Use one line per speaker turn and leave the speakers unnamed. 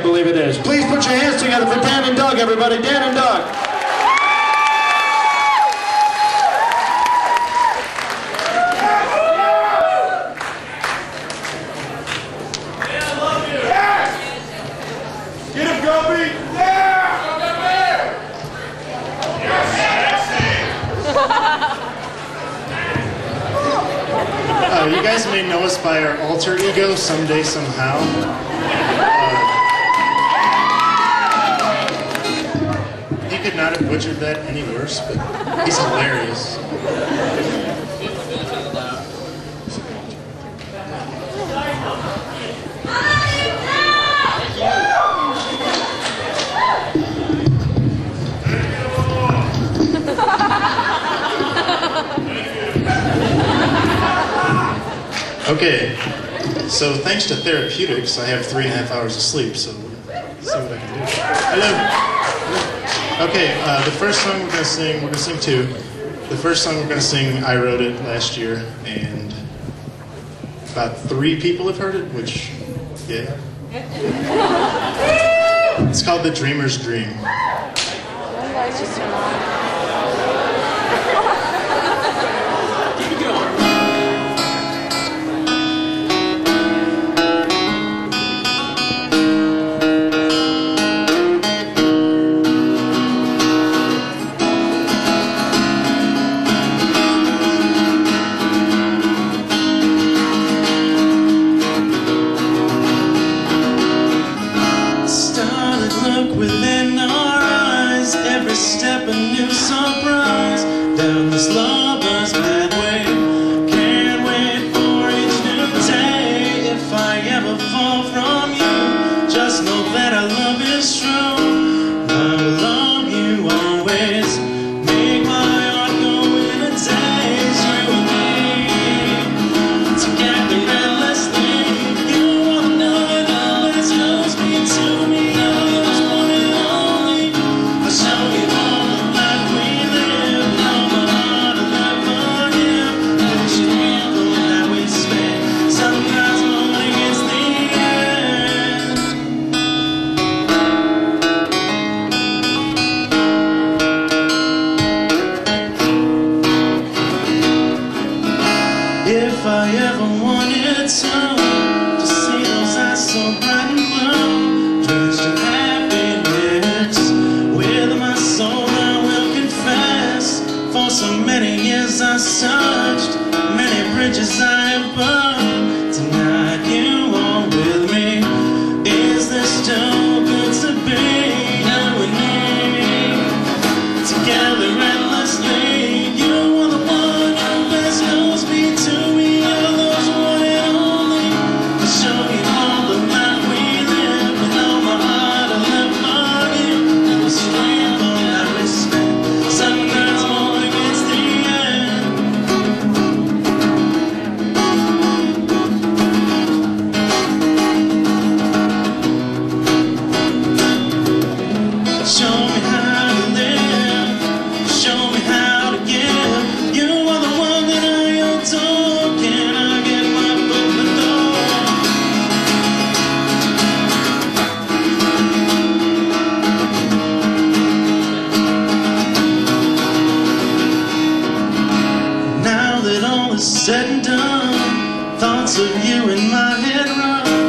I believe it is. Please put your hands together for Dan and Doug, everybody. Dan and Doug.
Get him, Gobi! Yeah!
Uh, you guys may know us by our alter ego, Someday Somehow. Could not have butchered that any worse, but he's hilarious. Okay, so thanks to therapeutics, I have three and a half hours of sleep, so see what I can do. Hello. Okay, uh, the first song we're gonna sing, we're gonna sing two. The first song we're gonna sing, I wrote it last year, and about three people have heard it, which, yeah. It's called The Dreamer's Dream.
A new surprise. Down this lover's pathway, to, see those eyes so bright and blue, happiness, with my soul I will confess. For so many years I searched, many bridges I you in my head run.